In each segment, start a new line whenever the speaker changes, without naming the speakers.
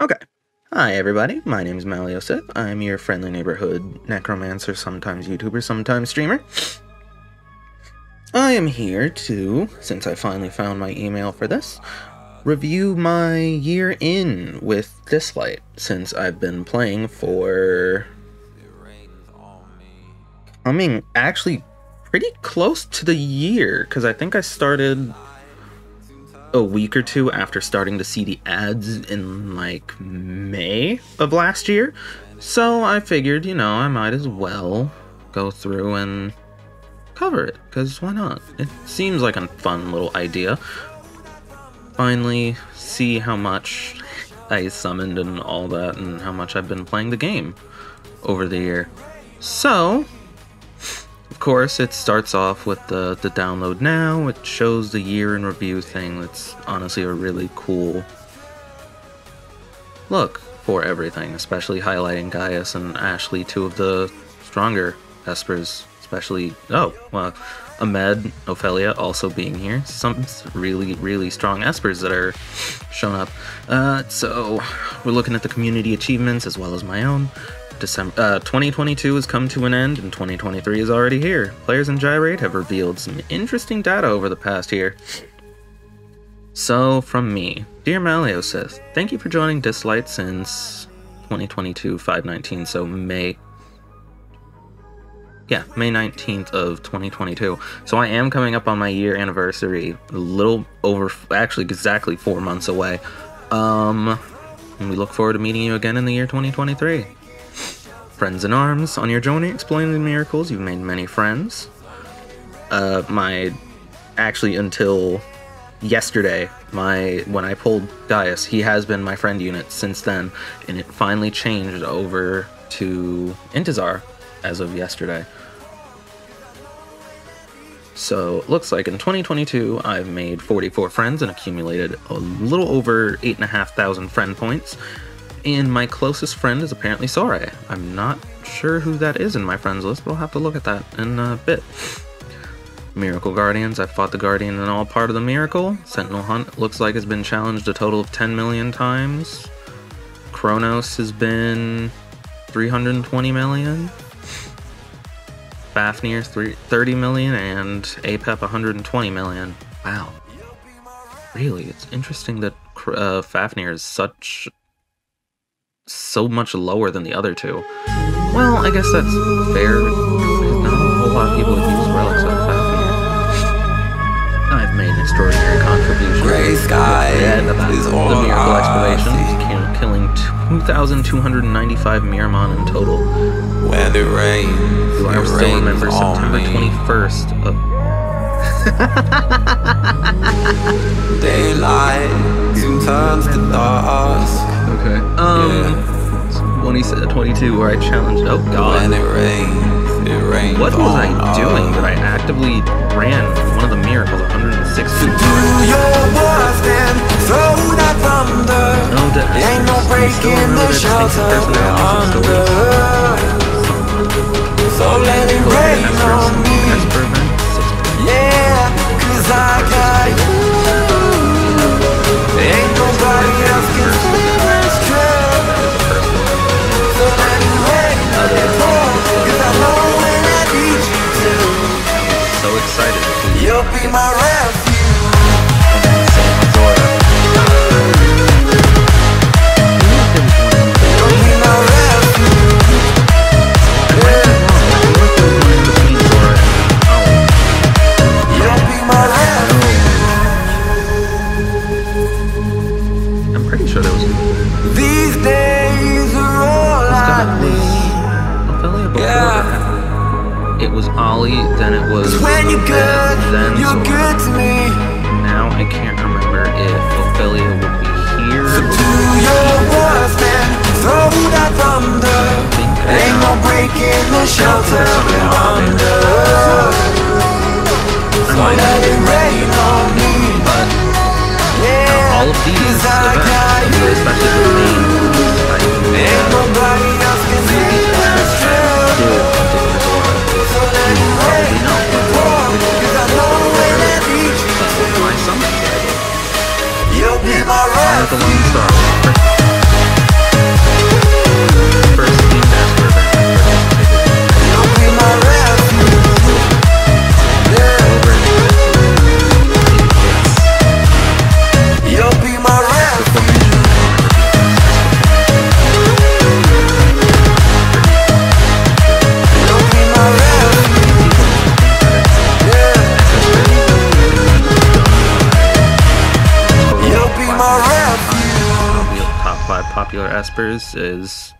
Okay. Hi, everybody. My name is Maleosith. I'm your friendly neighborhood necromancer, sometimes YouTuber, sometimes streamer. I am here to, since I finally found my email for this, review my year in with Dislyte, since I've been playing for. I mean, actually, pretty close to the year, because I think I started a week or two after starting to see the ads in like May of last year. So I figured, you know, I might as well go through and cover it, because why not? It seems like a fun little idea. Finally, see how much I summoned and all that, and how much I've been playing the game over the year. So, course, it starts off with the, the download now. It shows the year in review thing. That's honestly a really cool look for everything, especially highlighting Gaius and Ashley, two of the stronger Espers, especially. Oh, well, Ahmed, Ophelia also being here. Some really, really strong Espers that are shown up. Uh, so, we're looking at the community achievements as well as my own. December uh, 2022 has come to an end and 2023 is already here. Players in Gyrate have revealed some interesting data over the past year. So, from me, Dear Maleosith, thank you for joining Dislyte since 2022 519, so May. Yeah, May 19th of 2022. So I am coming up on my year anniversary, a little over, actually exactly four months away. Um, and we look forward to meeting you again in the year 2023. Friends in arms, on your journey exploring the miracles, you've made many friends. Uh, my, actually until yesterday, my when I pulled Gaius, he has been my friend unit since then, and it finally changed over to Intizar as of yesterday. So it looks like in 2022, I've made 44 friends and accumulated a little over 8,500 friend points. And my closest friend is apparently Sore. I'm not sure who that is in my friends list, but I'll have to look at that in a bit. Miracle Guardians, I've fought the Guardian in all part of the Miracle. Sentinel Hunt looks like has been challenged a total of 10 million times. Kronos has been 320 million. Fafnir 30 million and APEP 120 million. Wow. Really, it's interesting that uh, Fafnir is such so much lower than the other two. Well, I guess that's fair. Not a whole lot of people have used relics of Fafnir. I've made an extraordinary contribution
Gray sky
about
is
the miracle
I
explorations, killing 2,295 Miramon in total.
When it rains,
Do I still
rains
remember September 21st of
Daylight turns to.
Okay. Um, 20, 22, where I challenged. Oh
When
god.
it rains, it rains
What was I doing that I actively ran one of the miracles 160
Do
times?
your worst and throw that thunder.
No, that
Ain't no breaking the shelter we're under. So let it rain on me.
Sure there was
These days are all I
God, it was
need.
Ophelia before
Yeah.
It was Ollie, then it was
When you're good,
then
you're
Zora.
good to me.
Now I can't remember if Ophelia would be here.
So do your worst and throw that thunder. Ain't no breaking the shelter we're under. So let it rain
all of these. Events, especially
popular espers is,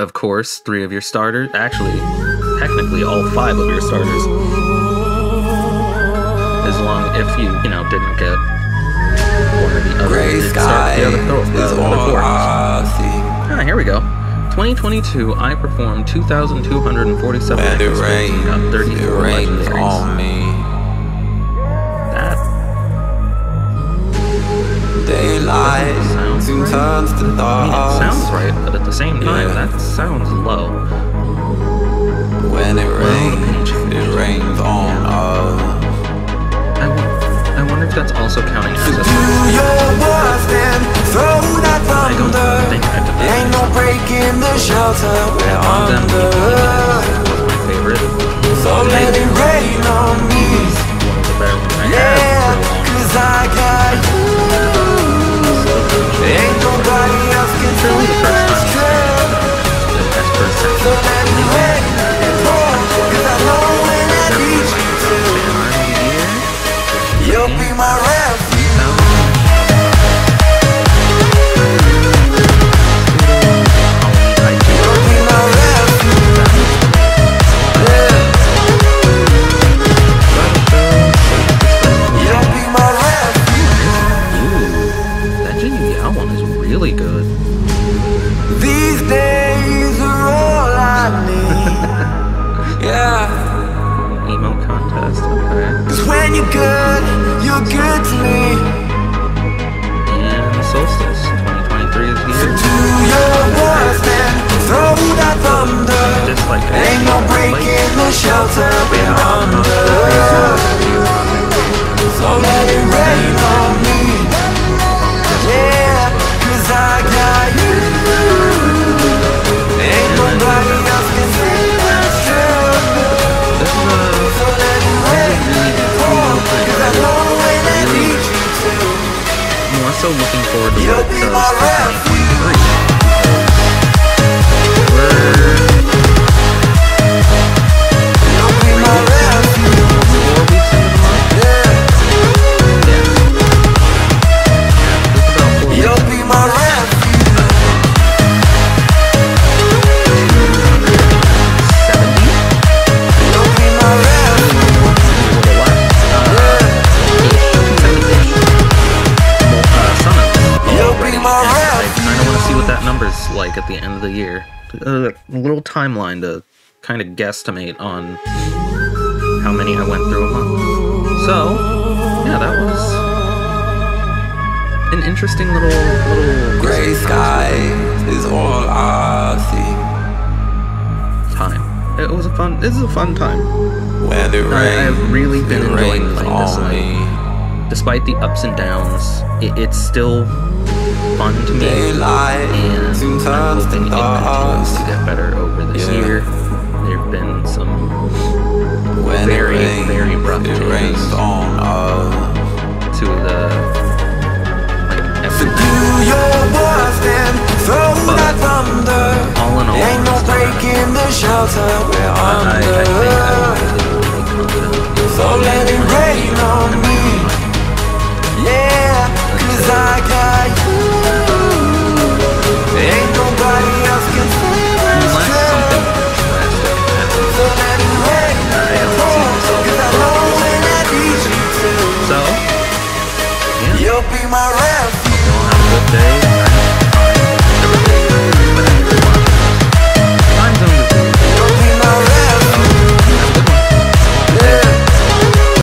of course, three of your starters. Actually, technically, all five of your starters. As long if you you know didn't get one or the other,
Gray sky
the other, throw,
is
the
all
four.
I see.
Ah, here we go. 2022, I performed 2,247
When
episodes got
rains,
34
it
legendaries.
Turns to
I mean, it sounds right, but at the same time,
Yeah.
that sounds low.
When it rains, it rains on us.
I, I wonder if that's also counting as a
Do your worst and throw that
I don't think I did that.
Ain't no break in the shelter. We're under.
Year. A little timeline to kind of guesstimate on how many I went through a month. So, yeah, that was an interesting little little
Gray sky is all I see.
time. It was a fun. This is a fun time.
When it
I- I've really been enjoying playing this
me.
Despite the ups and downs, it, it's still fun to me.
Daylight
sometimes
the
thoughts do better over this
yeah.
year. There've been some
when
very, very rough
it rains on us
to the like everything.
Do your worst and throw but that thunder. All in all, ain't no breaking the shelter
we're
under. I, I, I